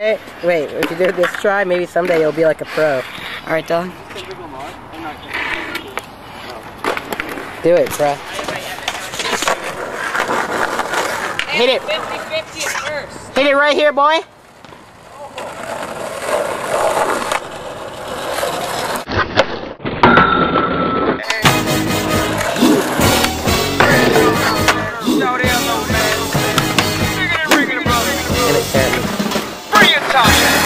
Hey, wait, if you do this try, maybe someday you'll be like a pro. All right, Dylan. Do it, bro. Hit it. 50-50. Hit it right here, boy. Charlie.